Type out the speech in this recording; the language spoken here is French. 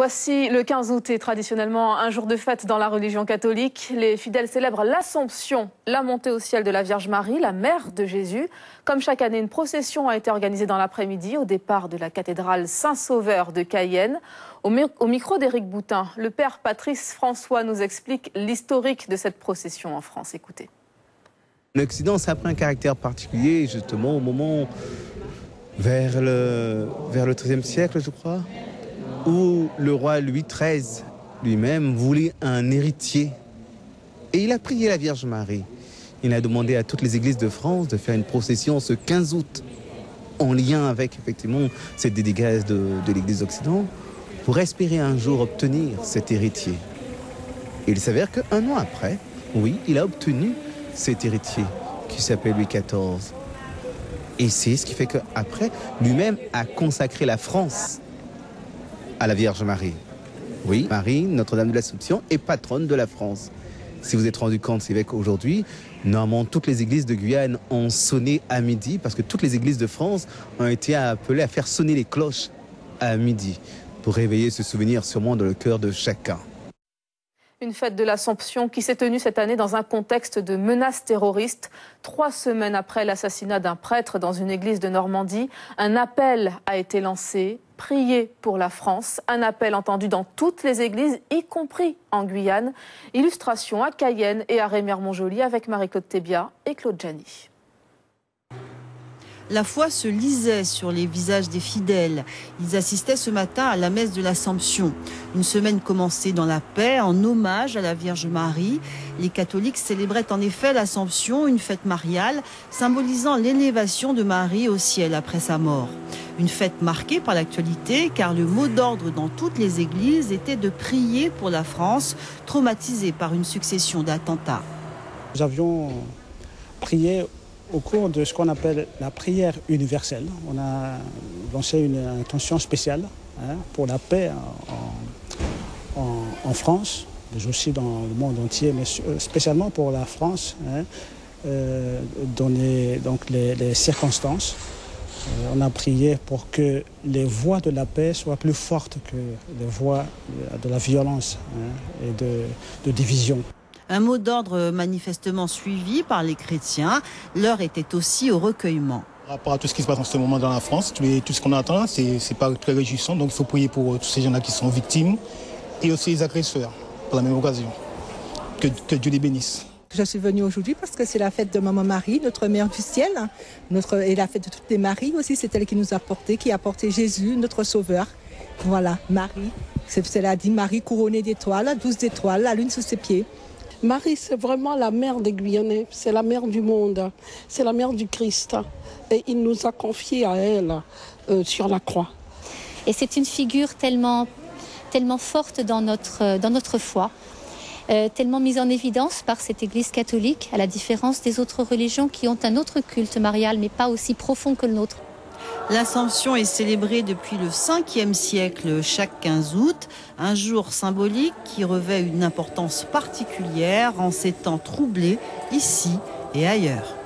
Voici le 15 août et traditionnellement un jour de fête dans la religion catholique. Les fidèles célèbrent l'Assomption, la montée au ciel de la Vierge Marie, la mère de Jésus. Comme chaque année, une procession a été organisée dans l'après-midi au départ de la cathédrale Saint-Sauveur de Cayenne. Au, micro d'Éric Boutin, le père Patrice François nous explique l'historique de cette procession en France. Écoutez. L'Occident, ça a pris un caractère particulier justement au moment vers le, vers le XIIIe siècle, je crois où le roi Louis XIII lui-même voulait un héritier. Et il a prié la Vierge Marie. Il a demandé à toutes les églises de France de faire une procession ce 15 août, en lien avec effectivement cette dédicace de, l'Église d'Occident, pour espérer un jour obtenir cet héritier. Et il s'avère qu'un an après, oui, il a obtenu cet héritier qui s'appelle Louis XIV. Et c'est ce qui fait qu'après, lui-même a consacré la France à la Vierge Marie. Oui, Marie, Notre-Dame de l'Assomption, est patronne de la France. Si vous êtes rendu compte, c'est qu'aujourd'hui, normalement, toutes les églises de Guyane ont sonné à midi, parce que toutes les églises de France ont été appelées à faire sonner les cloches à midi, pour réveiller ce souvenir sûrement dans le cœur de chacun. Une fête de l'Assomption qui s'est tenue cette année dans un contexte de menaces terroristes. Trois semaines après l'assassinat d'un prêtre dans une église de Normandie, un appel a été lancé. Prier pour la France. Un appel entendu dans toutes les églises, y compris en Guyane. Illustration à Cayenne et à Rémière-Montjoly avec Marie-Claude Tébia et Claude Jani. La foi se lisait sur les visages des fidèles. Ils assistaient ce matin à la messe de l'Assomption. Une semaine commencée dans la paix, en hommage à la Vierge Marie. Les catholiques célébraient en effet l'Assomption, une fête mariale, symbolisant l'élévation de Marie au ciel après sa mort. Une fête marquée par l'actualité, car le mot d'ordre dans toutes les églises était de prier pour la France, traumatisée par une succession d'attentats. Nous avions prié au cours de ce qu'on appelle la prière universelle. On a lancé une intention spéciale hein, pour la paix en, France, mais aussi dans le monde entier, mais spécialement pour la France, hein, euh, dans les, donc les, circonstances. Euh, on a prié pour que les voix de la paix soient plus fortes que les voix de la violence hein, et de division. Un mot d'ordre manifestement suivi par les chrétiens. L'heure était aussi au recueillement. Par rapport à tout ce qui se passe en ce moment dans la France, tout ce qu'on attend, c'est pas très réjouissant. Donc il faut prier pour tous ces gens-là qui sont victimes et aussi les agresseurs, pour la même occasion. Que, que Dieu les bénisse. Je suis venue aujourd'hui parce que c'est la fête de Maman Marie, notre mère du ciel, notre, et la fête de toutes les Maries aussi. C'est elle qui nous a porté, qui a porté Jésus, notre sauveur. Voilà, Marie. C'est la dit Marie couronnée d'étoiles, douze étoiles, la lune sous ses pieds. Marie, c'est vraiment la mère des Guyanais, c'est la mère du monde, c'est la mère du Christ. Et il nous a confié à elle euh, sur la croix. Et c'est une figure tellement, tellement forte dans notre, dans notre foi. Euh, tellement mise en évidence par cette Église catholique, à la différence des autres religions qui ont un autre culte marial, mais pas aussi profond que le nôtre. L'Ascension est célébrée depuis le 5e siècle chaque 15 août, un jour symbolique qui revêt une importance particulière en ces temps troublés ici et ailleurs.